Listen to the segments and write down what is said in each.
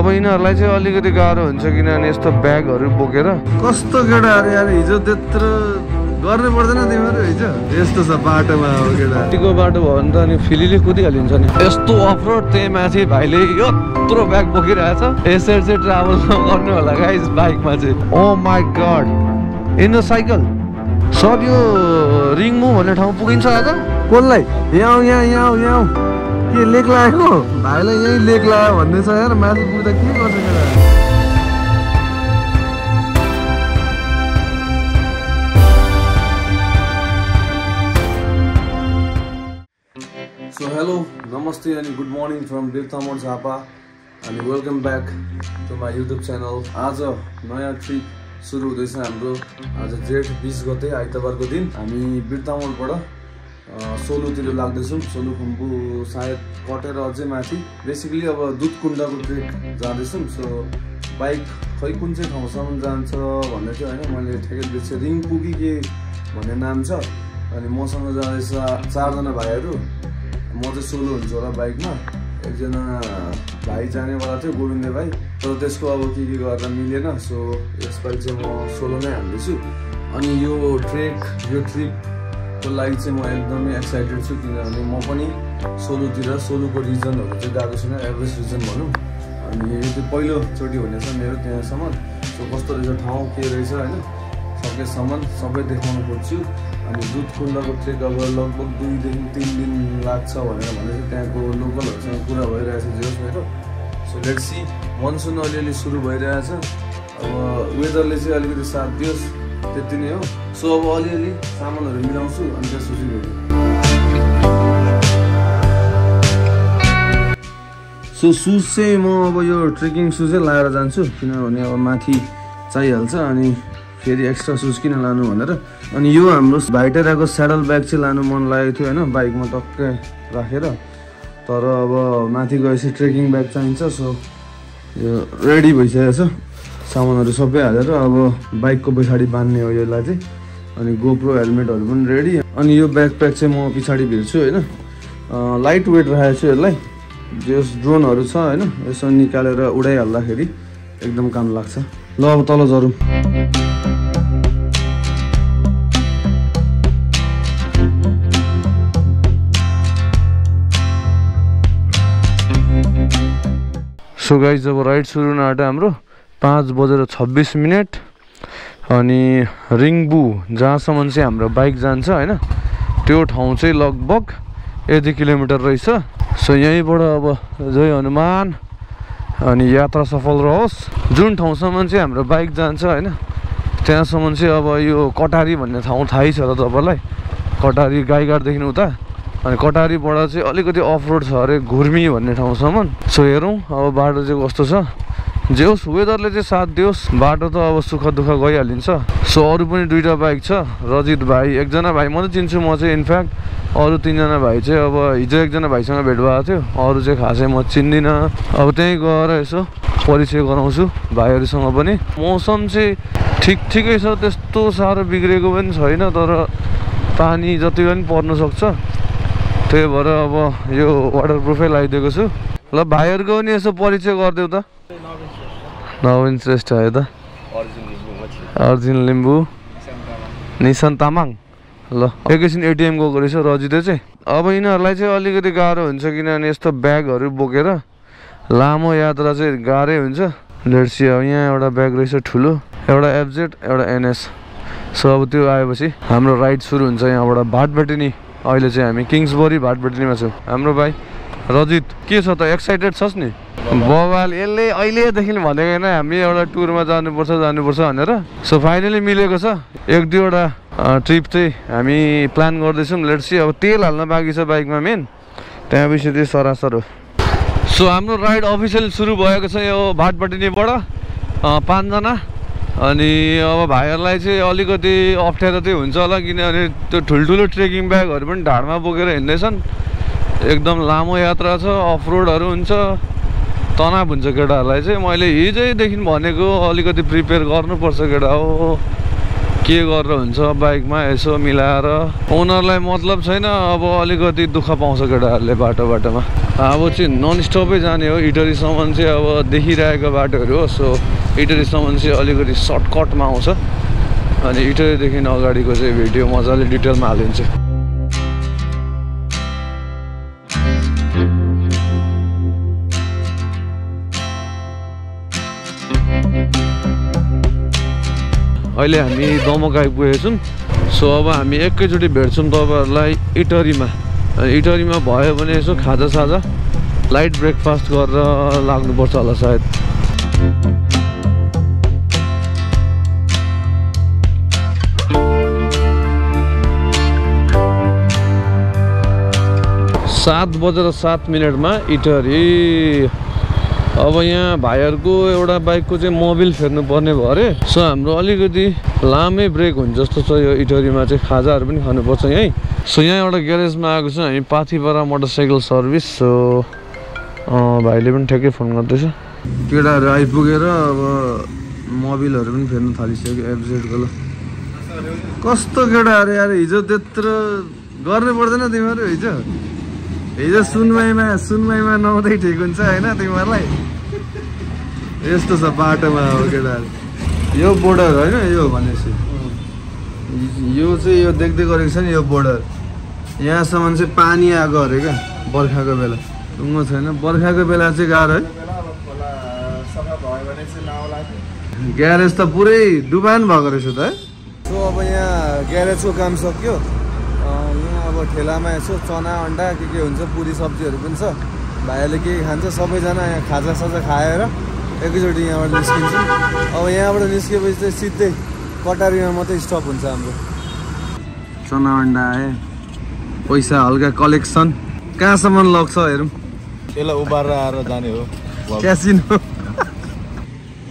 अब यिनीहरूलाई चाहिँ अलिकति गाह्रो हुन्छ किनभने यस्तो ब्यागहरू बोकेर। कस्तो केटाहरू यार हिजो त्यत्रो गर्नु पर्दैन तिमीहरू हिजो। यस्तो छ बाटोमा अब केटा। यतिको बाटो भयो भने त अनि फिलिले कुदिहालिन्छ नि। यस्तो अफरोड त्यही माथि भाइले यत्रो ब्याग बोकिरहेछ यसरी चाहिँ ट्राभल नगर्नु होला गाइस बाइकमा चाहिँ। ओ my God in the cycle. Sir यो रिङमु भन्ने ठाउँ पुगिन्छ आज? कसलाई? यहाँ यहाँ यहाँ यहाँ। के लेक लागेको भाइलाई यहीँ लेक लाग्यो भन्ने छ यार माथि पुग्दा के गर्छ सो हेलो नमस्ते अनि good morning from Birtamod Jhapa अनि welcome back to my YouTube channel आज नयाँ ट्रिप सुरु हुँदैछ हाम्रो। आज जेठ बिस गते आइतबारको दिन। हामी बिर्तामोडबाट सोलुतिर लाग्दैछौँ। सोलुखुम्बु सायद कटेर अझै माथि। बेसिकली अब दुधकुण्डको ट्रेक जाँदैछौँ। सो बाइक खै कुन चाहिँ ठाउँसम्म जान्छ भन्ने चाहिँ होइन मैले ठ्याक्कै बिर्सेँ रिङ पुगी के भन्ने नाम छ? अनि मसँग जाँदैछ चारजना भाइहरू। म चाहिँ सोलो हुन्छु होला बाइकमा एकजना भाइ जानेवाला थियो गोविन्द भाइ। तर त्यसको अब के के गरेर मिलेन। सो यसपालि चाहिँ म सोलो नै हाल्दैछु अनि यो ट्रेक यो ट्रिपको लागि चाहिँ म एकदमै एक्साइटेड छु किनभने म पनि सोलोतिर सोलोको रिजनहरू चाहिँ गएको छुइनँ एभरेज रिजन भनौँ। अनि यो चाहिँ पहिलोचोटि हुनेछ मेरो त्यहाँसम्म। सो कस्तो रहेछ ठाउँ के रहेछ होइन? सकेसम्म सबै देखाउन खोज्छु। अनि दुधकुण्डको ट्रेक अब लगभग दुईदेखि तिन दिन लाग्छ भनेर भने चाहिँ त्यहाँको लोकलहरूसँग कुरा भइरहेछ जे मेरो। सो लेट सी मनसुन अलिअलि सुरु भइरहेछ। अब वेदरले चाहिँ अलिकति साथ दियोस्। त्यति नै हो। सो अब अलिअलि सामानहरू मिलाउँछु अनि त्यसपछि सो सुज चाहिँ म अब यो ट्रेकिङ सुजै लगाएर जान्छु किनभने अब माथि चाहिहाल्छ अनि फेरि एक्स्ट्रा सुज किन लानु भनेर। अनि यो हाम्रो भाइटेराको स्याडल ब्याग चाहिँ लानु मन लागेको थियो होइन बाइकमा टक्कै राखेर। तर अब माथि गएपछि ट्रेकिङ ब्याग चाहिन्छ सो यो रेडी भइसकेको छ। सामानहरू सबै हालेर अब बाइकको पछाडि बान्ने हो यसलाई चाहिँ। अनि गोप्रो हेलमेटहरू पनि रेडी। अनि यो ब्याग प्याक चाहिँ म पछाडि भिर्छु होइन? लाइट वेट राखेको छु यसलाई। जस ड्रोनहरू छ होइन? यसो निकालेर उडाइहाल्दाखेरि एकदम काम लाग्छ। ल अब तल झरौँ। सो गाइज अब राइड सुरु हुन आँट्यो हाम्रो। पाँच बजेर छब्बिस मिनट अनि रिङबु जहाँसम्म चाहिँ हाम्रो बाइक जान्छ होइन त्यो ठाउँ चाहिँ लगभग यति किलोमिटर रहेछ। सो यहीँबाट अब जय हनुमान अनि यात्रा सफल रहोस्। जुन ठाउँसम्म चाहिँ हाम्रो बाइक जान्छ होइन त्यहाँसम्म चाहिँ अब यो कटारी भन्ने ठाउँ थाहै छ त तपाईँलाई। कटारी गाईघाटदेखि उता अनि कटारीबाट चाहिँ अलिकति अफ रोड छ अरे घुर्मी भन्ने ठाउँसम्म। सो हेरौँ अब बाटो चाहिँ कस्तो छ। जे होस् वेदरले चाहिँ साथ दियोस् बाटो त अब सुख दुःख गइहालिन्छ। सो अरू पनि दुइटा बाइक छ रजित भाइ एकजना भाइ मात्रै चिन्छु म चाहिँ इनफ्याक्ट अरू तिनजना भाइ चाहिँ अब हिजो एकजना भाइसँग भेट भएको थियो अरू चाहिँ खासै म चिन्दिनँ। अब त्यहीँ गएर यसो परिचय गराउँछु भाइहरूसँग पनि। मौसम चाहिँ ठिक ठिकै छ त्यस्तो साह्रो बिग्रेको पनि छैन तर पानी जति पनि पर्न सक्छ। त्यही भएर अब यो वाटर प्रुफै लगाइदिएको छु। ल भाइहरूको पनि यसो परिचय गरिदेऊ त। नवीन श्रेष्ठ है त अर्जुन लिम्बू निशान तामाङ ल एकैछिन एटिएम गएको रहेछ रजितै चाहिँ। अब यिनीहरूलाई चाहिँ अलिकति गाह्रो हुन्छ किनभने यस्तो ब्यागहरू बोकेर लामो यात्रा चाहिँ गाह्रै हुन्छ। लेट्सी अब यहाँ एउटा ब्याग रहेछ ठुलो। एउटा एफजेड एउटा एनएस सो अब त्यो आएपछि हाम्रो राइड सुरु हुन्छ यहाँबाट भाटबेटिनी अहिले चाहिँ हामी किङ्सबरी भाटबेटिनीमा छौँ। हाम्रो भाइ रजित के छ त? एक्साइटेड छस् नि? बबाल यसले अहिलेदेखि भनेको होइन हामी एउटा टुरमा जानुपर्छ जानुपर्छ भनेर। सो फाइनली मिलेको छ। एक दुईवटा ट्रिप चाहिँ हामी प्लान गर्दैछौँ। लेट्सी अब तेल हाल्न बाँकी छ बाइकमा मेन त्यहाँपछि चाहिँ सरासर हो। सो हाम्रो राइड अफिसियल सुरु भएको छ यो भाटपट्टिनीबाट अँ, पाँचजना। अनि अब भाइहरूलाई चाहिँ अलिकति अप्ठ्यारो चाहिँ हुन्छ होला किनभने त्यो ठुल्ठुलो ट्रेकिङ ब्यागहरू पनि ढाडमा बोकेर हिँड्दैछन्। एकदम लामो यात्रा छ अफ रोडहरू हुन्छ। तनाव हुन्छ केटाहरूलाई चाहिँ। मैले हिजैदेखि भनेको अलिकति प्रिपेयर गर्नुपर्छ केटा हो। के गरेर हुन्छ बाइकमा यसो मिलाएर। ओनरलाई मतलब छैन अब अलिकति दुःख पाउँछ केटाहरूले बाटो बाटोमा। अब चाहिँ नन स्टपै जाने हो। इटरीसम्म चाहिँ अब देखिरहेको बाटोहरू हो। सो इटरीसम्म चाहिँ अलिकति सर्टकटमा आउँछ। अनि इटरीदेखि अगाडिको चाहिँ भिडियो मजाले डिटेलमा हालिदिन्छु। अहिले हामी दमक आइपुगेको छौँ सो अब हामी एकैचोटि भेट्छौँ तपाईँहरूलाई इटरीमा। इटरीमा भयो भने यसो खाजा साजा लाइट ब्रेकफास्ट गरेर लाग्नुपर्छ होला सायद। सात बजेर सात मिनटमा इटरी अब यहाँ भाइहरूको एउटा बाइकको चाहिँ मोबिल फेर्नु पर्ने भयो अरे। सो हाम्रो अलिकति लामै ब्रेक हुन्छ जस्तो छ यो इटरीमा चाहिँ। खाजाहरू पनि खानुपर्छ यहीँ सो यहाँ एउटा ग्यारेजमा आएको छ। हामी पाथिपारा मोटरसाइकल सर्भिस। सो भाइले पनि ठ्याक्कै फोन गर्दैछ। केटाहरू आइपुगेर अब मोबिलहरू पनि फेर्नु थालिसक्यो एफजेडको ल कस्तो केटाहरू यार हिजो त्यत्रो गर्नु पर्दैन तिमीहरू हिजो। हिजो सुनवाईमा सुनवाईमा नआउँदै ठिक हुन्छ होइन तिमीहरूलाई? यस्तो छ बाटोमा अब केटाहरू यो बोर्डर होइन यो भनेपछि। यो चाहिँ यो देख्दै गरेको छ नि यो बोर्डर। यहाँसम्म चाहिँ पानी आएको अरे क्या बर्खाको बेला। टुङ्गो छैन। बर्खाको बेला चाहिँ गाह्रो है। ग्यारेज त पुरै डुबान भएको रहेछ त है। सो अब यहाँ ग्यारेजको काम सक्यो। अब ठेलामा यसो चना अन्डा के के हुन्छ पुरी सब्जीहरू पनि छ। भाइहरूले के के खान्छ सबैजना यहाँ खाजा साजा खाएर एकैचोटि यहाँबाट निस्किन्छ। अब यहाँबाट निस्केपछि चाहिँ सिधै कटारीमा मात्रै स्टप हुन्छ हाम्रो। चना अन्डा आए पैसा हल्का कलेक्सन कहाँसम्म लग्छ हेरौँ। त्यसलाई उभारेर आएर जाने हो। क्यासिनो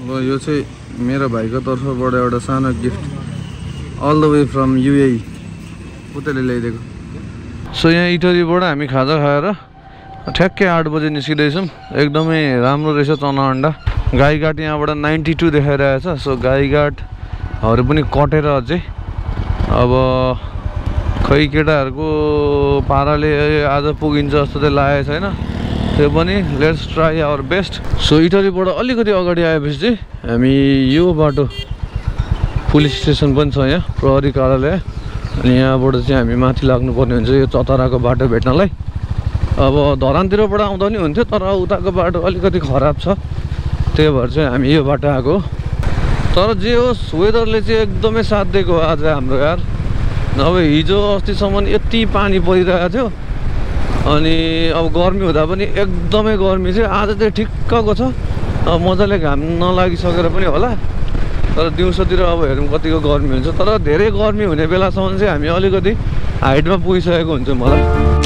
ल यो चाहिँ मेरो भाइको तर्फबाट एउटा सानो gift all the way from UAE उतैले ल्याइदिएको। सो यहाँ इटरीबाट हामी खाजा खाएर ठ्याक्कै आठ बजे निस्किँदैछौँ। एकदमै राम्रो रहेछ चना अन्डा गाईघाट यहाँबाट नाइन्टी टू देखाइरहेछ। सो गाईघाटहरू पनि कटेर अझै। अब खै केटाहरूको पाराले आज पुगिन्छ जस्तो चाहिँ लागेको छैन। त्यो पनि let's try our best so इटरीबाट अलिकति अगाडि आएपछि चाहिँ हामी यो बाटो पुलिस स्टेसन पनि छ यहाँ प्रहरी कार्यालय। अनि यहाँबाट चाहिँ हामी माथि लाग्नुपर्ने हुन्छ यो चतराको बाटो भेट्नलाई। अब धरानतिरबाट आउँदा पनि हुन्थ्यो तर उताको बाटो अलिकति खराब छ। त्यही भएर चाहिँ हामी यो बाटो आएको तर जे होस् वेदरले चाहिँ एकदमै साथ दिएको आज हाम्रो यार। नभए हिजो अस्तिसम्म यति पानी परिरहेको थियो अनि अब गर्मी हुँदा पनि एकदमै गर्मी चाहिँ आज चाहिँ ठिक्कको छ। अब मजाले घाम नलागिसकेर पनि होला। तर दिउँसोतिर अब हेरौँ कतिको गर्मी हुन्छ तर धेरै गर्मी हुने बेलासम्म चाहिँ हामी अलिकति हाइटमा पुगिसकेको हुन्छौँ मलाई।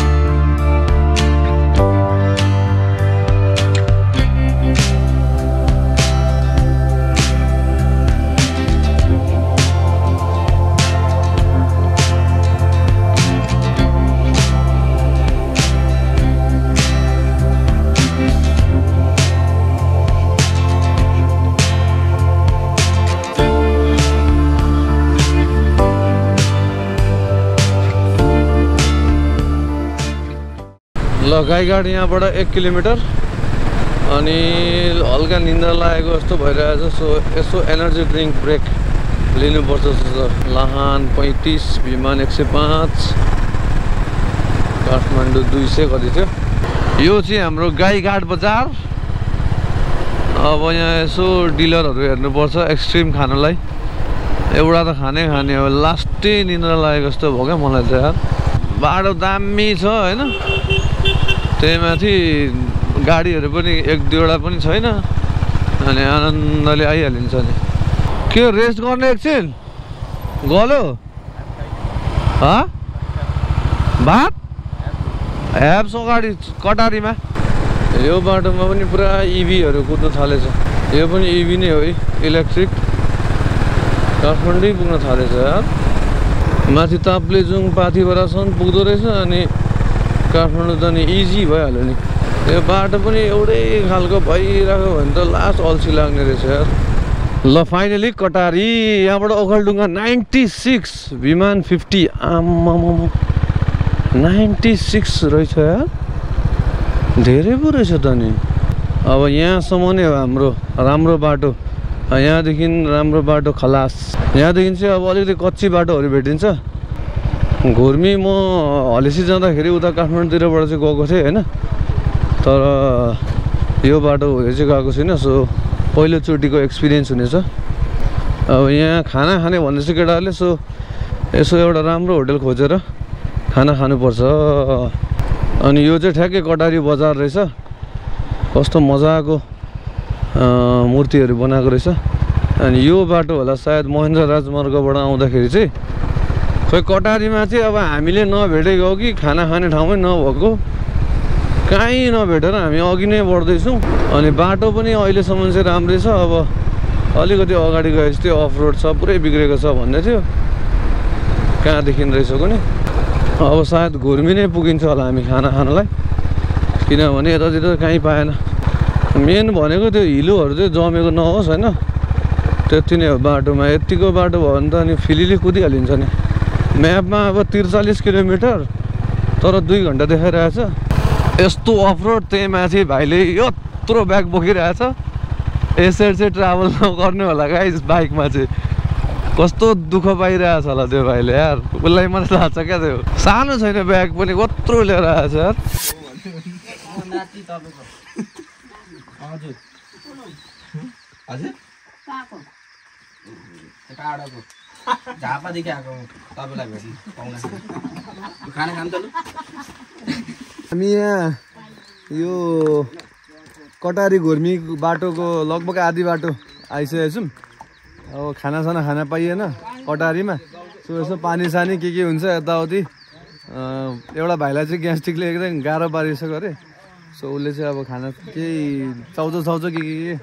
ल गाईघाट यहाँबाट एक किलोमिटर। अनि हल्का निन्द्रा लागेको जस्तो भइरहेछ सो यसो एनर्जी ड्रिङ्क ब्रेक लिनुपर्छ जस्तो लाहान पैँतिस विमान एक सय पाँच काठमाडौँ दुई सय कति थियो? यो चाहिँ हाम्रो गाईघाट बजार। अब यहाँ यसो डिलरहरू हेर्नुपर्छ एक्सट्रिम खानलाई। एउटा त खानै खाने हो लास्टै निन्द्रा लागेको जस्तो भयो क्या मलाई चाहिँ यार। बाटो दामी छ होइन? त्यही माथि गाडीहरू पनि एक दुईवटा पनि छैन अनि आनन्दले आइहालिन्छ नि। के रेस्ट गर्ने एकछिन? गल्यो हँ? भात? ह्याप्स अगाडि कटारीमा? यो बाटोमा पनि पुरा इभीहरू कुद्नु थालेछ। यो पनि इभी नै हो है इलेक्ट्रिक। काठमाडौँ पुग्न थालेछ यार। माथि ताप्लेजुङ पाथिभरासम्म पुग्दो रहेछ अनि काठमाडौँ जाने इजी भइहाल्यो नि। यो बाटो पनि एउटै खालको भइरहेको भने त लास्ट अल्छी लाग्ने रहेछ यार। ल फाइनली कटारी यहाँबाट ओखलडुङ्गा नाइन्टी सिक्स विमान फिफ्टी आम्मामा नाइन्टी सिक्स रहेछ यार। धेरै पो रहेछ त नि। अब यहाँसम्म नै हो हाम्रो राम्रो बाटो। यहाँदेखि राम्रो बाटो खलास। यहाँदेखि चाहिँ अब अलिकति कच्ची बाटोहरू भेटिन्छ। घुर्मी म हलेसी जाँदाखेरि उता काठमाडौँतिरबाट चाहिँ गएको थिएँ होइन? तर यो बाटो हुँदै चाहिँ गएको छुइनँ सो पहिलोचोटिको एक्सपिरियन्स हुनेछ। अब यहाँ खाना खाने भन्दैछ केटाहरूले सो यसो एउटा राम्रो होटल खोजेर खाना खानुपर्छ। अनि यो चाहिँ ठ्याक्कै कटारी बजार रहेछ। कस्तो मजाको मूर्तिहरू बनाएको रहेछ। अनि यो बाटो होला सायद महेन्द्र राजमार्गबाट आउँदाखेरि चाहिँ खोइ कटारीमा चाहिँ अब हामीले नभेटेको हो कि खाना खाने ठाउँमै नभएको? कहीँ नभेटेर हामी अघि नै बढ्दैछौँ। अनि बाटो पनि अहिलेसम्म चाहिँ राम्रै छ। अब अलिकति अगाडि गएपछि त्यो अफ रोड छ पुरै बिग्रेको छ भन्दै थियो। कहाँदेखि रहेछ कुनै? अब सायद घुर्मी नै पुगिन्छ होला हामी खाना खानलाई। किनभने यतातिर कहीँ पाएन। मेन भनेको त्यो हिलोहरू चाहिँ जमेको नहोस् होइन। त्यति नै हो बाटोमा। यतिको बाटो भयो भने त अनि फिलिली कुदिहालिन्छ नि। म्यापमा अब त्रिचालिस किलोमिटर तर दुई घन्टा देखाइरहेछ। यस्तो अफरोड त्यही माथि भाइले यत्रो ब्याग बोकिरहेछ। यसरी चाहिँ ट्राभल नगर्ने होला गाइस बाइकमा चाहिँ। कस्तो दुःख पाइरहेछ होला त्यो भाइले यार उसलाई मात्रै थाहा छ क्या त्यो। सानो छैन ब्याग पनि कत्रो लिएर आएछ यार। नाति तपाईँको हजुर झापादेखि आएको तपाईँलाई भेट्नु खाना खानु त लु। हामी यहाँ यो कटारी घुर्मी बाटोको लगभग आधी बाटो आइसकेको छौँ अब खानासाना खान पाइएन कटारीमा। सो यसो पानी सानी के के हुन्छ यताउति। एउटा भाइलाई चाहिँ ग्यास्ट्रिकले एकदम गाह्रो पारिसक्यो अरे सो उसले चाहिँ अब खाना केही चाउचो चाउचो के के के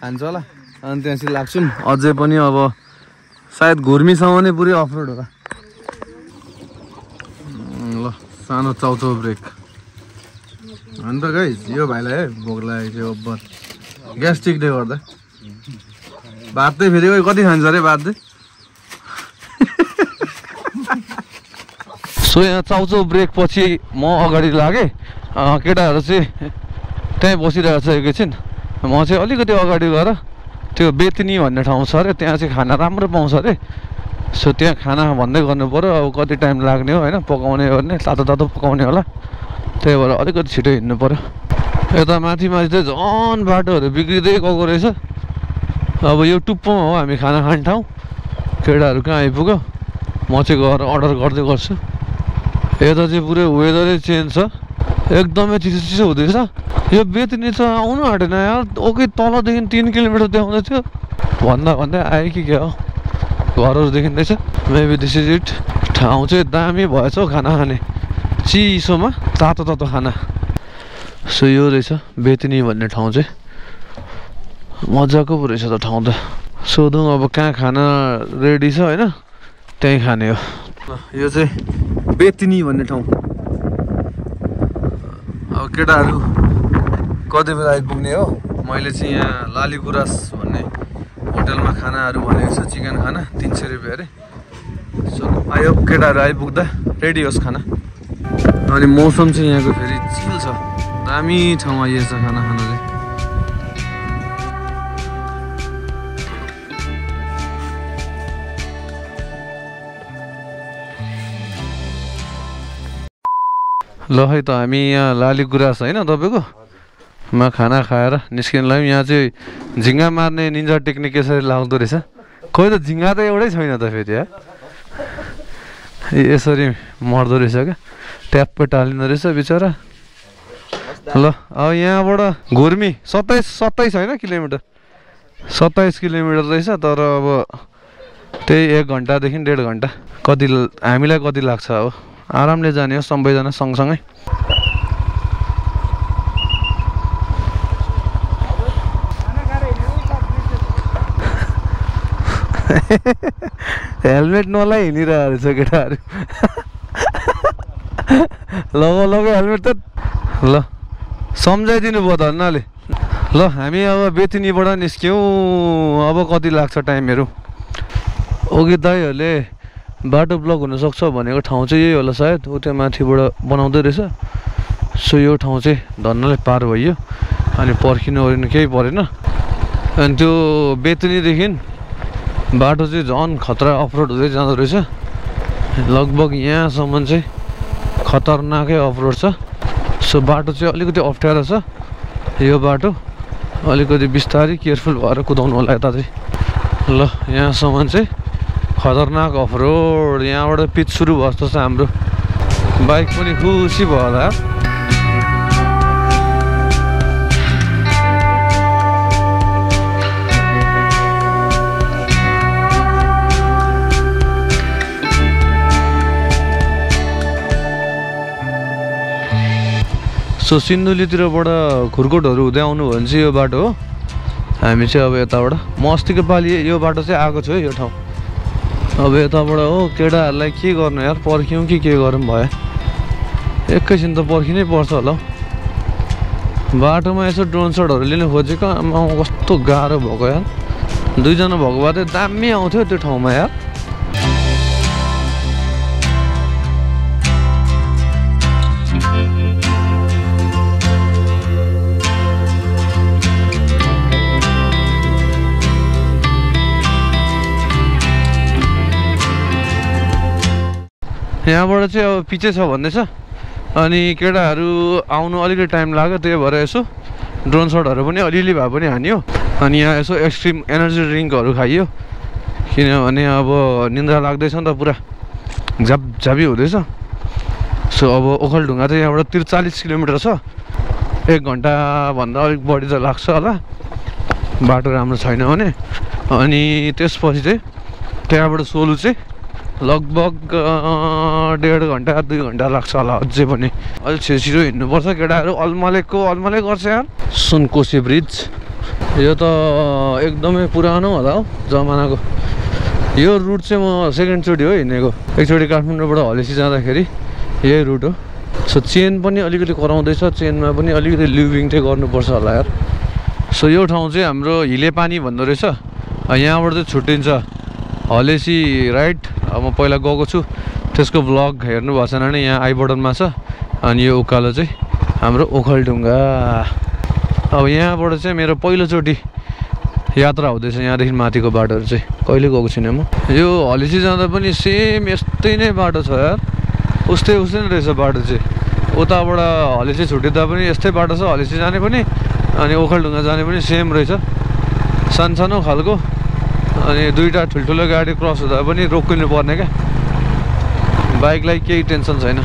खान्छ होला। अनि त्यहाँपछि लाग्छौँ। अझै पनि अब सायद घुर्मीसम्म नै पुरै अफरोड होला। ल सानो चाउचो ब्रेक। अन्त गाई यो भाइलाई है भोक लागेको थियो अब्बर ग्यास्ट्रिकले गर्दा। भात चाहिँ फेरि कति खान्छ अरे भात चाहिँ सो यहाँ चाउचो ब्रेक पछि म अगाडि लागेँ। केटाहरू चाहिँ त्यहीँ बसिरहेको छ एकैछिन। म चाहिँ अलिकति अगाडि गएर त्यो बेतनी भन्ने ठाउँ छ अरे त्यहाँ चाहिँ खाना राम्रो पाउँछ अरे। सो त्यहाँ खाना भन्दै पऱ्यो अब कति टाइम लाग्ने हो होइन? पकाउने गर्ने तातो तातो पकाउने होला। त्यही भएर अलिकति छिटो हिँड्नु पऱ्यो यता माथि माथि चाहिँ झन् बाटोहरू बिग्रिँदै गएको रहेछ। अब यो टुप्पोमा हो हामी खाना खाने ठाउँ। केटाहरू कहाँ आइपुग्यो? म चाहिँ गएर अर्डर गर्दै गर्छु। यता चाहिँ पुरै वेदरै चेन्ज छ। एकदमै चिसो चिसो हुँदैछ। यो बेतनी त आउनु आँटेन यार ओके तलदेखि तिन किलोमिटर देखाउँदै थियो। भन्दा भन्दै आयो कि के हो? घरहरू देखिँदैछ मेबी दिस इज इट ठाउँ चाहिँ दामी भएछ हौ खाना खाने। चिसोमा तातो तातो खाना। सो यो रहेछ बेतनी भन्ने ठाउँ चाहिँ। मजाको पो रहेछ त ठाउँ त। सोधौँ अब कहाँ खाना रेडी छ होइन त्यहीँ खाने हो। यो चाहिँ बेतनी भन्ने ठाउँ। अब केटाहरू कति बेला आइपुग्ने हो? मैले चाहिँ यहाँ लालीगुराँस भन्ने होटलमा खानाहरू भनेको छु चिकन खाना तिन सय रुपियाँ अरे। सो आयो केटाहरू आइपुग्दा रेडी होस् खाना। अनि मौसम चाहिँ यहाँको फेरि चिल छ दामी ठाउँ आइएछ खाना खान चाहिँ ल है त हामी यहाँ लाली गुराँस होइन तपाईँको? मा खाना खाएर निस्किनु लाग्यौँ। यहाँ चाहिँ झिङ्गा मार्ने निन्जा टेक्निक यसरी लाउँदो रहेछ। खोइ त झिङ्गा त एउटै छैन त फेरि यार यसरी मर्दो रहेछ क्या। ट्याप्पै टालिँदो रहेछ बिचरा। ल अब यहाँबाट घुर्मी सत्ताइस सत्ताइस होइन किलोमिटर? सत्ताइस किलोमिटर रहेछ तर अब त्यही एक घन्टादेखि डेढ घन्टा। कति हामीलाई कति लाग्छ अब? आरामले जाने हो सबैजना सँगसँगै। हेलमेट नलाइ हिँडिरहेको रहेछ केटाहरू। लग लग हेलमेट त? ल सम्झाइदिनु भयो त अन्नाले। ल हामी अब बेतिनीबाट निस्क्यौँ। अब कति लाग्छ टाइमहरू? ओके दाईहरूले बाटो ब्लक हुनसक्छ भनेको ठाउँ चाहिँ यही होला सायद। ऊ त्यो माथिबाट बनाउँदै रहेछ। सो यो ठाउँ चाहिँ धन्नले पार भइयो। अनि पर्खिनु ओरिनु केही परेन। अनि त्यो बेतनीदेखि बाटो चाहिँ झन् खतरा अफरोड हुँदै जाँदो रहेछ। लगभग यहाँसम्म चाहिँ खतरनाकै अफरोड छ। सो बाटो चाहिँ अलिकति अप्ठ्यारो छ। यो बाटो अलिकति बिस्तारै केयरफुल भएर कुदाउनु होला यता चाहिँ ल यहाँसम्म चाहिँ खतरनाक अफरोड यहाँबाट पिच सुरु भयो जस्तो छ हाम्रो। बाइक पनि खुसी भयो होला। सो सिन्धुलीतिरबाट खुर्कोटहरू हुँदै आउनु भने चाहिँ यो बाटो हो हामी चाहिँ अब यताबाट म अस्तिको पालि यो बाटो चाहिँ आएको छु है यो ठाउँ अब यताबाट हो केटाहरूलाई के गर्नु यार पर्ख्यौँ कि के गरौँ भयो एकैछिन त पर्खिनै पर्छ होला बाटोमा यसो ड्रोन सटहरू लिनु खोजेको आमा कस्तो गाह्रो भएको यार दुईजना भएको भए चाहिँ दामी आउँथ्यो त्यो ठाउँमा यार यहाँबाट चाहिँ अब पछि छ भन्दैछ अनि केटाहरू आउनु अलिकति टाइम लाग्यो त्यही भएर यसो ड्रोन सटहरू पनि अलिअलि भए पनि हान्यो। अनि यहाँ यसो एक्सट्रिम एनर्जी ड्रिङ्कहरू खाइयो। किनभने अब निन्द्रा लाग्दैछ नि त पुरा। झाप झापी हुँदैछ। सो अब ओखलढुङ्गा चाहिँ यहाँबाट त्रिचालिस किलोमिटर छ। एक घन्टाभन्दा अलिक बढी त लाग्छ होला। बाटो राम्रो छैन भने। अनि त्यसपछि चाहिँ त्यहाँबाट सोलु चाहिँ लगभग डेढ घन्टा दुई घन्टा लाग्छ होला अझै पनि। अलिक छिटो छिटो हिँड्नुपर्छ केटाहरू। अलमलेको अलमले गर्छ यार। सुनकोसी ब्रिज। यो त एकदमै पुरानो होला हौ जमानाको। यो रुट चाहिँ म सेकेन्डचोटि हो हिँडेको। एकचोटि काठमाडौँबाट हलेसी जाँदाखेरि यही रुट हो। सो चेन पनि अलिकति कराउँदैछ। चेनमा पनि अलिकति लिभिङ चाहिँ गर्नुपर्छ होला यार। सो यो ठाउँ चाहिँ हाम्रो हिले पानी भन्दो रहेछ। यहाँबाट चाहिँ छुट्टिन्छ। हलेसी राइट अब म पहिला गएको छु। त्यसको भ्लग हेर्नु भएको छैन भने यहाँ आइबटनमा छ। अनि यो उकालो चाहिँ हाम्रो ओखलढुङ्गा। अब यहाँबाट चाहिँ मेरो पहिलोचोटि यात्रा हुँदैछ यहाँदेखि माथिको बाटोहरू चाहिँ। कहिले गएको छुइनँ म। यो हलेसी जाँदा पनि सेम यस्तै नै बाटो छ यार। उस्तै उस्तै नै रहेछ बाटो चाहिँ। उताबाट हलेसी छुटिँदा पनि यस्तै बाटो छ हलेसी जाने पनि अनि ओखलढुङ्गा जाने पनि सेम रहेछ। सानसानो खालको। अनि दुईवटा ठुल्ठुलो गाडी क्रस हुँदा पनि रोकिनु पर्ने क्या। बाइकलाई केही टेन्सन छैन।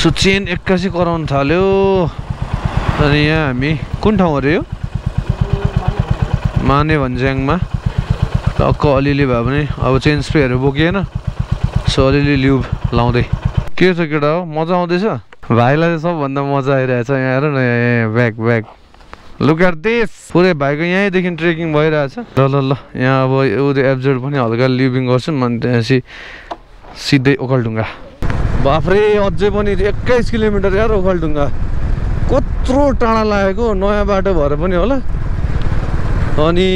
सो चेन एक्कासी कराउनु थाल्यो। अनि यहाँ हामी कुन ठाउँ अरे यो? माने भन्ज्याङमा। टक्क अलिअलि भए पनि अब चेन स्प्रेहरू बोकिएन। सो अलिअलि ल्युब लाउँदै। के छ केटा हो? मजा आउँदैछ? भाइलाई चाहिँ सबभन्दा मजा आइरहेछ यहाँ हेर न यहाँ ब्याग ब्याग। एट दिस पुरै भाइको यहीँदेखि ट्रेकिङ भइरहेछ। ल ल ल यहाँ अब ऊ एब्जोर्ड पनि हल्का लिभिङ गर्छु अनि त्यहाँपछि सिधै ओखलढुङ्गा। बाफ्रे अझै पनि एक्काइस किलोमिटर यार ओखलढुङ्गा। कत्रो टाढा लागेको नयाँ बाटो भएर पनि होला। अनि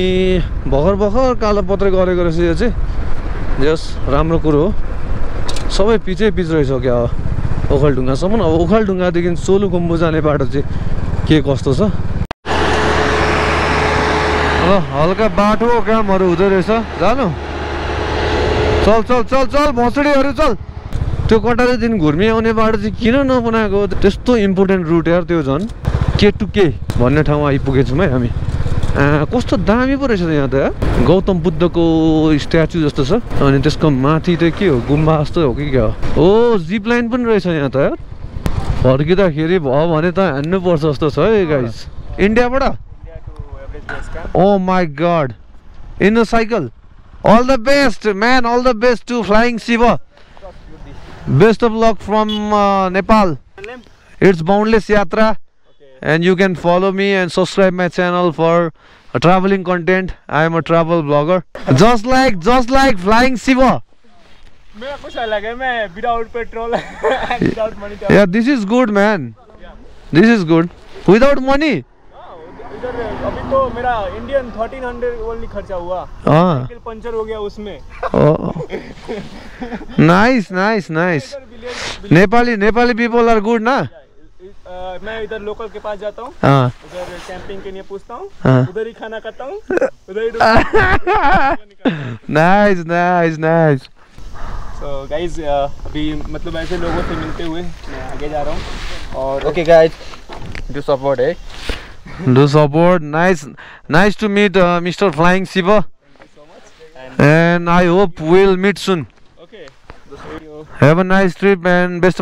भर्खर भर्खर कालो पत्रै गरेको रहेछ यो चाहिँ। जस राम्रो कुरो हो। सबै पिचै पिच रहेछ क्या ओखलढुङ्गासम्म। अब ओखलढुङ्गादेखि सोलुखुम्बु जाने बाटो चाहिँ के कस्तो छ? ल हल्का बाटो कामहरू हुँदो रहेछ। जानु। चल चल चल चल भसडीहरू चल। त्यो कटारेदेखि घुर्मी आउने बाटो चाहिँ किन नबनाएको? त्यस्तो इम्पोर्टेन्ट रुट यार त्यो झन्। के टु के भन्ने ठाउँमा आइपुगेछौँ है हामी। कस्तो दामी पो रहेछ त यहाँ त गौतम बुद्धको स्ट्याचु जस्तो छ। अनि त्यसको माथि चाहिँ के हो? गुम्बा जस्तो हो कि क्या हो? ओ जिप लाइन पनि रहेछ यहाँ त फर्किँदाखेरि भयो भने त हान्नुपर्छ जस्तो छ है गाइस इन्डियाबाट? oh my god in the cycle all the best man all the best to flying Shiv best of luck from Nepal it's boundless यात्रा and you can follow me and subscribe my channel for uh, traveling content i am a travel blogger just like just like flying shiva मेरा कुछ अलग है मैं without petrol without money yeah this is good man this is good without money इधर अभी तो मेरा Indian thirteen hundred only खर्चा हुआ। साइकिल पंचर हो गया उसमें। Nice nice nice Nepali Nepali people are good ना? मैं इधर लोकल के पास जाता हूँ। अँ उधर कैंपिंग के लिए पूछता हूँ। हाँ। उधर ही खाना खाता हूँ। उधर ही nice nice nice so guys uh, अभी मतलब ऐसे लोगों से मिलते हुए मैं आगे जा रहा हूँ। और ओके गाइज़ डु सपोर्ट है Do support. Nice, nice to meet uh, Mr. Flying Siva. And I hope we'll meet soon. okay Have a nice trip and best.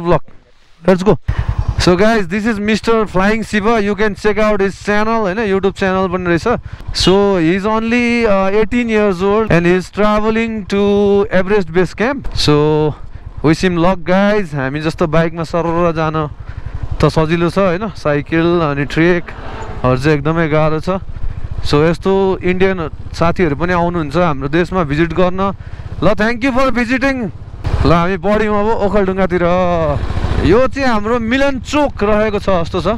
So guys, this is Mr. Flying Siva. You can check out his channel, होइन YouTube channel पनि रहेछ. So he's only uh, 18 years old and he's traveling to Everest Base Camp. So wish him luck guys. हामी जस्तो बाइकमा सरर जान त सजिलो छ होइन साइकल अनि ट्रेकहरू चाहिँ एकदमै गाह्रो छ। सो यस्तो इन्डियन साथीहरू पनि आउनुहुन्छ हाम्रो देशमा भिजिट गर्न। ल थ्याङ्क यू फर भिजिटिङ ल हामी बढ्यौँ अब ओखलढुङ्गातिर। यो चाहिँ हाम्रो मिलन चोक रहेको छ जस्तो छ।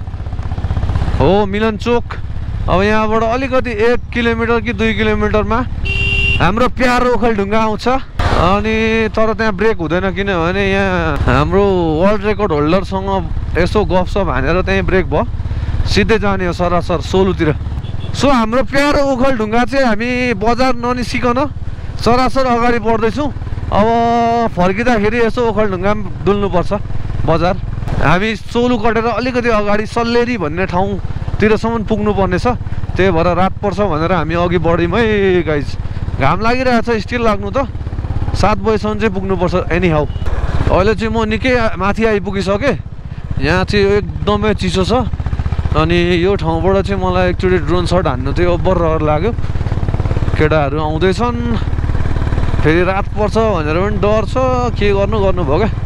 हो मिलन चोक। अब यहाँबाट अलिकति एक किलोमिटर कि दुई किलोमिटरमा हाम्रो प्यारो ओखलढुङ्गा आउँछ। अनि तर त्यहाँ ब्रेक हुँदैन किनभने यहाँ हाम्रो वर्ल्ड रेकर्ड होल्डरसँग यसो गफसप हानेर त्यहीँ ब्रेक भयो। सिधै जाने हो सरासर सोलुतिर। सो हाम्रो प्यारो ओखलढुङ्गा चाहिँ हामी बजार ननिस्किकन सरासर अगाडि बढ्दैछौँ। अब फर्किँदाखेरि यसो ओखलढुङ्गा पनि डुल्नुपर्छ बजार। हामी सोलु कटेर अलिकति अगाडि सल्लेरी भन्ने ठाउँतिरसम्म पुग्नुपर्ने छ त्यही भएर रात पर्छ भनेर हामी अघि बढ्यौँ है गाइज घाम लागिरहेको छ स्टिल लाग्नु त। सात बजीसम्म चाहिँ पुग्नुपर्छ एनी हाउ अहिले चाहिँ म निकै माथि आइपुगिसकेँ। यहाँ चाहिँ एकदमै चिसो छ। अनि यो ठाउँबाट चाहिँ मलाई एकचोटि ड्रोन सट हान्नु चाहिँ ओभर रहर लाग्यो। केटाहरू आउँदैछन्। फेरि रात पर्छ भनेर पनि डर छ। के गर्नु गर्नु भयो क्या?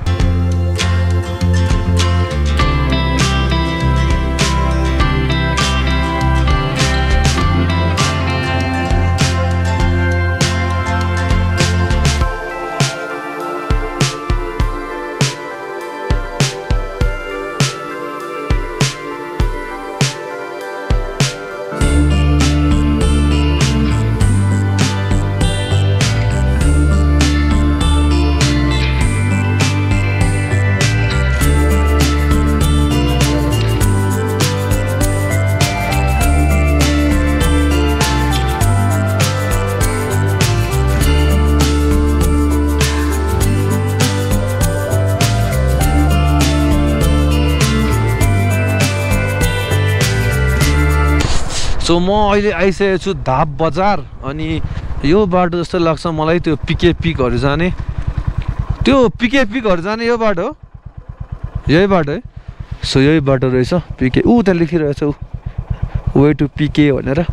सो म अहिले आइसकेको छु धाप बजार अनि यो बाटो जस्तो लाग्छ मलाई त्यो पिके पिकहरू जाने। त्यो पिके पिकहरू जाने यो बाटो हो। यही बाटो है। सो यही बाटो रहेछ पिके। ऊ त्यहाँ लेखिरहेछ ऊ। वे टु पिके भनेर।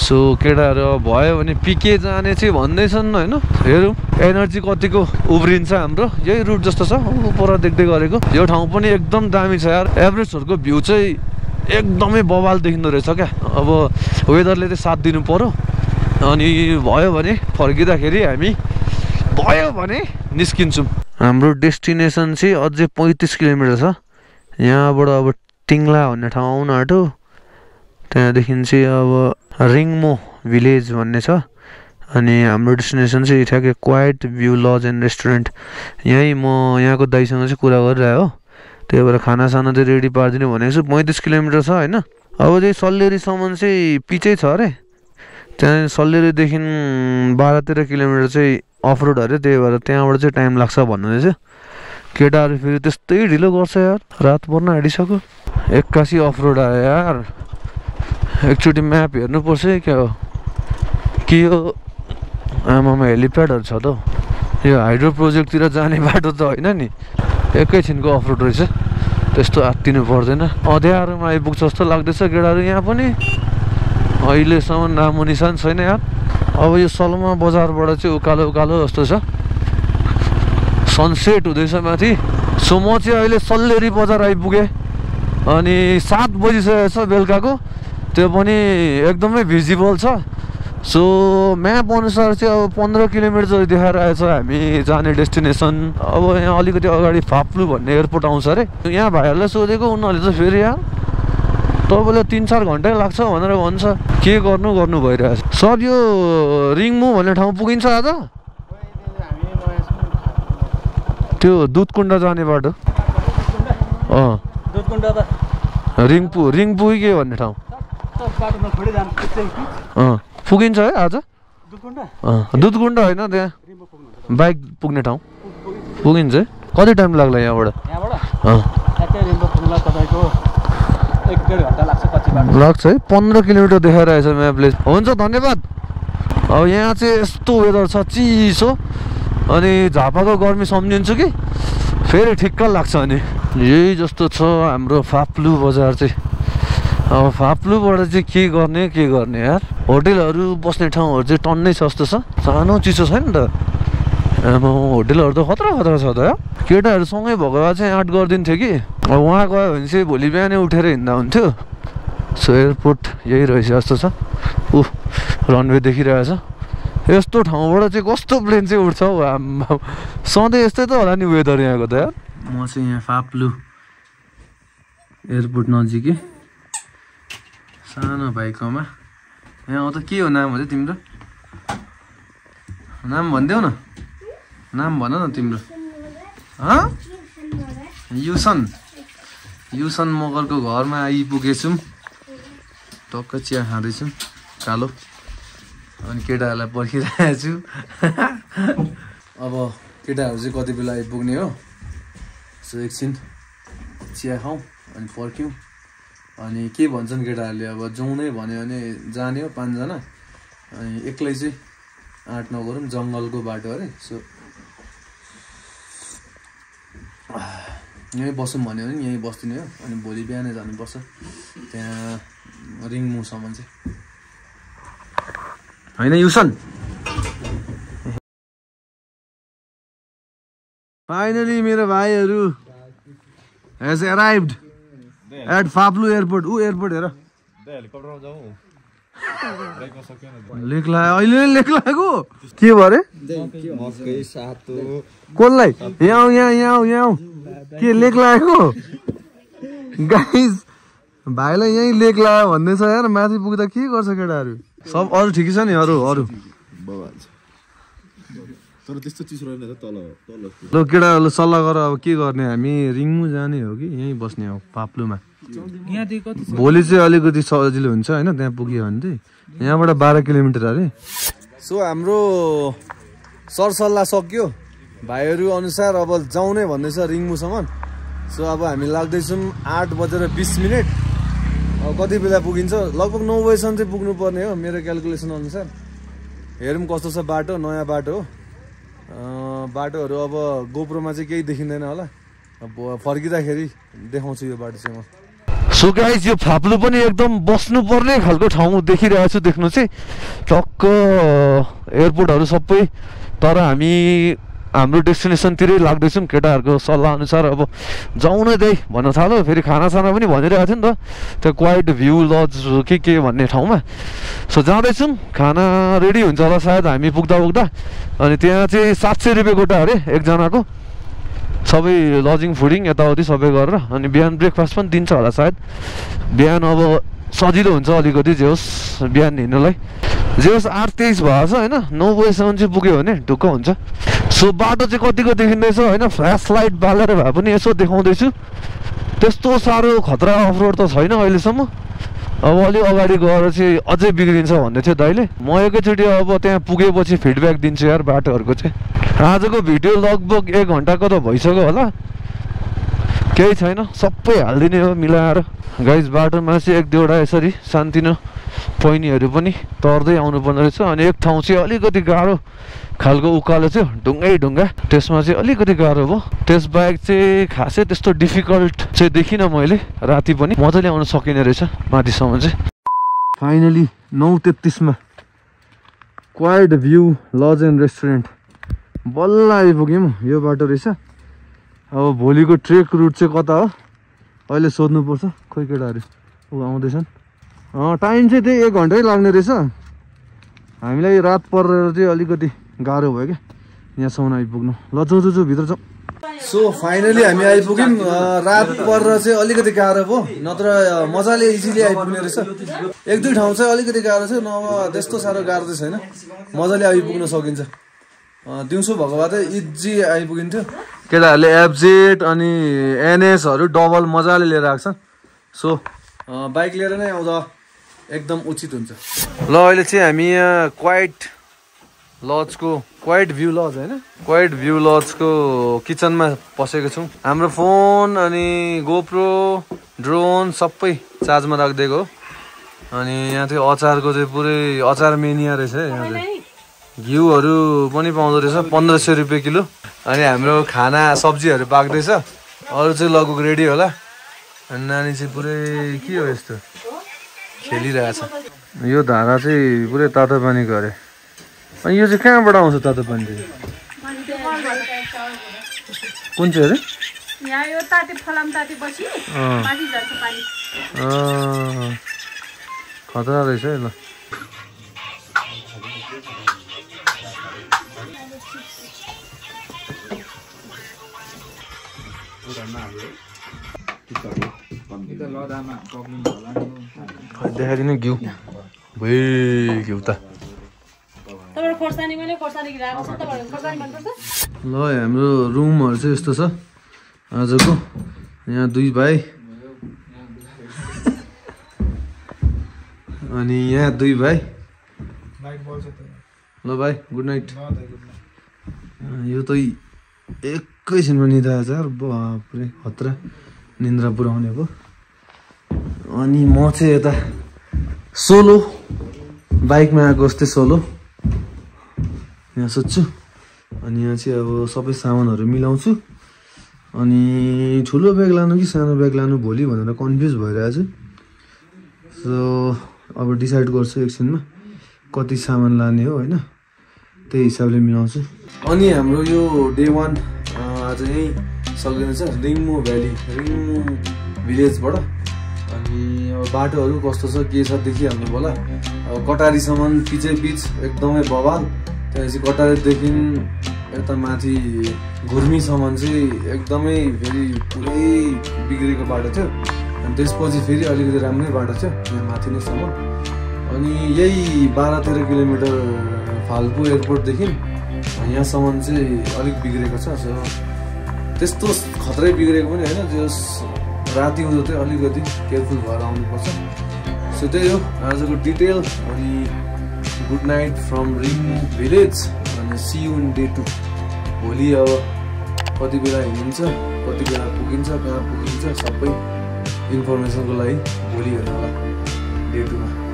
सो केटाहरू भयो भने पिके जाने चाहिँ भन्दैछन् होइन? हेरौँ एनर्जी कतिको उब्रिन्छ हाम्रो। यही रुट जस्तो छ। ऊ पर देख्दै गरेको। यो ठाउँ पनि एकदम दामी छ यार। एभरेस्टहरूको भ्यू चाहिँ एकदमै बवाल देखिँदो रहेछ क्या? अब वेदरले चाहिँ साथ दिनु पऱ्यो अनि भयो भने फर्किँदाखेरि हामी भयो भने निस्किन्छौँ। हाम्रो डेस्टिनेसन चाहिँ अझै पैँतिस किलोमिटर छ। यहाँबाट अब टिङ्ला भन्ने ठाउँ आउनु आँट्यो। त्यहाँदेखि चाहिँ अब रिङमो भिलेज भन्ने छ। अनि हाम्रो डेस्टिनेसन चाहिँ ठ्याक्कै quite view lodge and restaurant. यहीँ म यहाँको दाइसँग चाहिँ कुरा गरिरहेको त्यही भएर खानासाना चाहिँ रेडी पारिदिनु भनेको छु। पैँतिस किलोमिटर छ होइन। अब चाहिँ सल्लेरीसम्म चाहिँ पिचै छ अरे। त्यहाँ सल्लेरीदेखि बाह्र तेह्र किलोमिटर चाहिँ अफ रोड अरे। त्यही भएर त्यहाँबाट चाहिँ टाइम लाग्छ भन्नुहुँदैछ केटाहरू फेरि त्यस्तै ढिलो गर्छ यार। रात पर्न आँटिसक्यो। एक्कासी अफ रोड आयो यार। एकचोटि म्याप हेर्नुपर्छ है क्या हो। कि यो आमामा हेलिप्याडहरू छ त हौ। यो हाइड्रो प्रोजेक्टतिर जाने बाटो त होइन नि। एकैछिनको अफ रोड रहेछ। त्यस्तो आत्तिनु पर्दैन। अँध्यारोमा आइपुग्छ जस्तो लाग्दैछ केटाहरू यहाँ पनि। अहिलेसम्म नामो निशान छैन यार। अब यो सलमा बजारबाट चाहिँ उकालो उकालो जस्तो छ। सनसेट हुँदैछ माथि। सो म चाहिँ अहिले सल्लेरी बजार आइपुगेँ। अनि सात बजिसकेको छ बेलुकाको। त्यो पनि एकदमै भिजिबल छ। सो म्याप अनुसार चाहिँ अब पन्ध्र किलोमिटर जति देखाएर आएछ हामी जाने डेस्टिनेसन। अब यहाँ अलिकति अगाडि फाप्लु भन्ने एयरपोर्ट आउँछ अरे। यहाँ भाइहरूलाई सोधेको उनीहरूले चाहिँ फेरि यहाँ तपाईँले तिन चार घन्टै लाग्छ भनेर भन्छ। के गर्नु गर्नु भइरहेछ। सर यो रिङमु भन्ने ठाउँ पुगिन्छ आज? त्यो दुधकुण्ड जाने बाटो। अँ। रिङपु रिङपु के भन्ने ठाउँ। पुगिन्छ है आज? दुधकुण्ड? होइन त्यहाँ। बाइक पुग्ने ठाउँ। पुगिन्छ है। कति टाइम लाग्ला यहाँबाट? लाग्छ है। पन्ध्र किलोमिटर देखाइरहेछ म्यापले हुन्छ धन्यवाद। अब यहाँ चाहिँ यस्तो वेदर छ चिसो। अनि झापाको गर्मी सम्झिन्छु कि? फेरि ठिक्क लाग्छ अनि। यही जस्तो छ हाम्रो फाप्लु बजार चाहिँ। अब फाप्लुबाट चाहिँ के गर्ने के गर्ने यार? होटेलहरू बस्ने ठाउँहरू चाहिँ टन्नै छ जस्तो छ। सानो चिसो छैन त। होटेलहरू त खतरा खतरा छ त। केटाहरू सँगै भएको भए चाहिँ आँट गरिदिन्थ्यो कि। अब उहाँ गयो भने चाहिँ भोलि बिहानै उठेर हिँड्दा हुन्थ्यो। सो एयरपोर्ट यही रहेछ जस्तो छ। ऊ रनवे देखिरहेछ। यस्तो ठाउँबाट चाहिँ कस्तो प्लेन चाहिँ उठ्छ हौ आम्मा। सधैँ यस्तै त होला नि वेदर यहाँको त यार। म चाहिँ यहाँ फाप्लु एयरपोर्ट नजिकै। सानो भाइकोमा। यहाँ त के हो नाम हो तिम्रो? नाम भनिदेऊ न। नाम भन न तिम्रो। युसन। युसन मगरको घरमा आइपुगेछौँ। टक्क चिया खाँदैछौँ। कालो। अनि केटाहरूलाई पर्खिरहेको छु। अब केटाहरू चाहिँ कति बेला आइपुग्ने हो? सो एकछिन चिया खाउँ अनि पर्ख्यौँ। अनि के भन्छन् केटाहरूले अब जाउँ नै भन्यो भने जाने हो पाँचजना। अनि एक्लै चाहिँ आँट नगरौँ जङ्गलको बाटो अरे सो। यहीँ बसौँ भन्यो भने यहीँ बस्दिने हो अनि भोलि बिहानै जानुपर्छ। त्यहाँ रिङमुसम्म चाहिँ। होइन युसन? फाइनली मेरो भाइहरू has arrived at Phaplu airport ऊ एयरपोर्ट हेर। लेख लाग्यो अहिले नै लेख लाग्यो के भयो अरे? कसलाई यहाँ यहाँ यहाँ यहाँ के लेख लागेको गाइस भाइलाई यहीँ लेख लाग्यो भन्दैछ यार माथि पुग्दा के गर्छ केटाहरू? सब अरू ठिकै छ नि अरू अरू। तर त्यस्तो चिसो रहेन त तल तल ल केटाहरूले सल्लाह गर अब के गर्ने? हामी रिङमु जाने हो कि? यहीँ बस्ने हो पाप्लुमा। यहाँदेखि कति भोलि चाहिँ अलिकति सजिलो हुन्छ होइन? त्यहाँ पुग्यो भने चाहिँ। यहाँबाट बाह्र किलोमिटर अरे। सो हाम्रो सरसल्लाह सक्यो। भाइहरू अनुसार अब जाउँ नै भन्दैछ रिङमुसम्म। सो अब हामी लाग्दैछौँ आठ बजेर बिस मिनट। अब कति बेला पुगिन्छ? लगभग नौ बजीसम्म चाहिँ पुग्नुपर्ने हो मेरो क्यालकुलेसन अनुसार। हेरौँ कस्तो छ बाटो नयाँ बाटो हो। बाटोहरू अब गोप्रोमा चाहिँ केही देखिँदैन होला। अब फर्किँदाखेरि देखाउँछु यो बाटो चाहिँ म। सो गाइज यो फाप्लु पनि एकदम बस्नुपर्ने खालको ठाउँ देखिरहेको छु देख्नु चाहिँ। टक्क एयरपोर्टहरू सबै तर हामी हाम्रो डेस्टिनेसनतिरै लाग्दैछौँ। केटाहरूको सल्लाह अनुसार अब जाउँ न त्यही भन्न थाल्यो। फेरि खानासाना पनि भनिरहेको थियो नि त। त्यो क्वाइट भ्यू लज के के भन्ने ठाउँमा। सो जाँदैछौँ। खाना रेडी हुन्छ होला सायद हामी पुग्दा पुग्दा। अनि त्यहाँ चाहिँ सात सय रुपियाँ गोटा अरे एकजनाको। सबै लजिङ फुडिङ यताउति सबै गरेर। अनि बिहान ब्रेकफास्ट पनि दिन्छ होला सायद। बिहान अब सजिलो हुन्छ अलिकति जे होस् बिहान हिँड्नुलाई। जे होस् आठ तेइस भएको छ होइन? नौ बजीसम्म चाहिँ पुग्यो भने ढुक्क हुन्छ। सो बाटो चाहिँ कतिको देखिँदैछ? होइन फ्ल्यास लाइट बालेर भए पनि यसो देखाउँदैछु। त्यस्तो साह्रो खतरा अफरोड त छैन अहिलेसम्म। अब अलिक अगाडि गएर चाहिँ अझै बिग्रिन्छ भन्दै थियो दाइले। म एकैचोटि अब त्यहाँ पुगेपछि फिडब्याक दिन्छु यार बाटोहरूको चाहिँ। आजको भिडियो लगभग एक घन्टाको त भइसक्यो होला। केही छैन सबै हालिदिने हो मिलाएर। गाइज बाटोमा चाहिँ एक दुईवटा यसरी सानतिनो पैनीहरू पनि तर्दै आउनुपर्ने रहेछ। अनि एक ठाउँ चाहिँ अलिकति गाह्रो। खालको उकालो थियो ढुङ्गै ढुङ्गा। त्यसमा चाहिँ अलिकति गाह्रो भयो। त्यसबाहेक चाहिँ खासै त्यस्तो डिफिकल्ट चाहिँ देखिनँ मैले राति पनि। मजाले आउनु सकिने रहेछ माथिसम्म चाहिँ। फाइनली नौ तेत्तिसमा quite view lodge and restaurant बल्ल आइपुग्यौँ यो बाटो रहेछ। अब भोलिको ट्रेक रुट चाहिँ कता हो? अहिले सोध्नुपर्छ। खोइ केटाहरू ऊ आउँदैछन्। टाइम चाहिँ त्यही एक घन्टै लाग्ने रहेछ। हामीलाई रात परेर चाहिँ अलिकति गाह्रो भयो क्या यहाँसम्म आइपुग्नु। ल जाउँ जाउँ जाउँ भित्र जाउँ सो फाइनली हामी आइपुग्यौँ। रात परेर चाहिँ अलिकति गाह्रो भयो। नत्र मजाले इजिली आइपुग्ने रहेछ। एक दुई ठाउँ चाहिँ अलिकति गाह्रो छ। नभए त्यस्तो साह्रो गाह्रो चाहिँ छैन। मजाले आइपुग्न सकिन्छ। दिउँसो भएको भए त इजी आइपुगिन्थ्यो। केटाहरूले एफजेड अनि एनएसहरू डबल मजाले लिएर आएको छ सो बाइक लिएर नै आउँदा एकदम उचित हुन्छ। ल अहिले चाहिँ हामी यहाँ क्वाइट लजको क्वाइट भ्यू लज होइन? क्वाइट भ्यू लजको किचनमा पसेको छौँ। हाम्रो फोन अनि गोप्रो ड्रोन सबै चार्जमा राखिदिएको हो। अनि यहाँ चाहिँ अचारको चाहिँ पुरै अचार मेनिया रहेछ है यहाँ चाहिँ घिउहरू पनि पाउँदो रहेछ पन्ध्र सय रुपियाँ किलो। अनि हाम्रो खाना सब्जीहरू पाक्दैछ। अरू चाहिँ लगभग रेडी होला। अनि नानी चाहिँ पुरै के हो यस्तो? खेलिरहेछ यो धारा चाहिँ पुरै तातो पानीको अरे अनि यो चाहिँ कहाँबाट आउँछ तातो पानी चाहिँ कुन चाहिँ अरे? यहाँ यो ताते फलाम तातेपछि अँ। माथि जान्छ पानी। अँ, खतरा रहेछ है ल। देखाइदिनु घिउ। भुइ घिउ त तपाईँको खोर्सानीमा नै खोर्सानी राखेको छ तपाईँको खोर्सानी मनपर्छ ल हाम्रो रुमहरू चाहिँ यस्तो छ। आजको यहाँ दुई भाइ। अनि यहाँ दुई भाइ। ल भाइ गुड नाइट यो त एकैछिनमा निदा हजार बाफ्रे खतरा। निन्द्रा पुऱ्याउने पो अनि म चाहिँ यता सोलो बाइकमा आएको जस्तै सोलो यहाँ सोध्छु। अनि यहाँ चाहिँ अब सबै सामानहरू मिलाउँछु। अनि ठुलो ब्याग लानु कि सानो ब्याग लानु भोलि भनेर कन्फ्युज भइरहेको छु। सो अब डिसाइड गर्छु एकछिनमा कति सामान लाने हो होइन? त्यही हिसाबले मिलाउँछु। अनि हाम्रो यो डे वान आज यहीँ सकिँदैछ रिङ्मु भ्याली। रिङ्मु भिलेजबाट अनि अब बाटोहरू कस्तो छ के छ देखिहाल्नु होला। अब कटारीसम्म पिचै पिच एकदमै बवाल। त्यहाँपछि कटारीदेखि यता माथि घुर्मीसम्म चाहिँ एकदमै फेरि पुरै बिग्रेको बाटो थियो। अनि त्यसपछि फेरि अलिकति राम्रै बाटो थियो यहाँ माथि नैसम्म अनि यही बाह्र तेह्र किलोमिटर फाल्पु एयरपोर्टदेखि यहाँसम्म चाहिँ अलिक बिग्रेको छ। सो त्यस्तो खतरै बिग्रेको पनि होइन जस राति हुँदो चाहिँ अलिकति केयरफुल भएर आउनुपर्छ। सो त्यही हो आजको डिटेल अनि good night from ring village अनि see you in day two भोलि अब कति बेला हिँडिन्छ कति बेला पुगिन्छ कहाँ पुगिन्छ सबै इन्फर्मेसनको लागि भोलि होला डे टूमा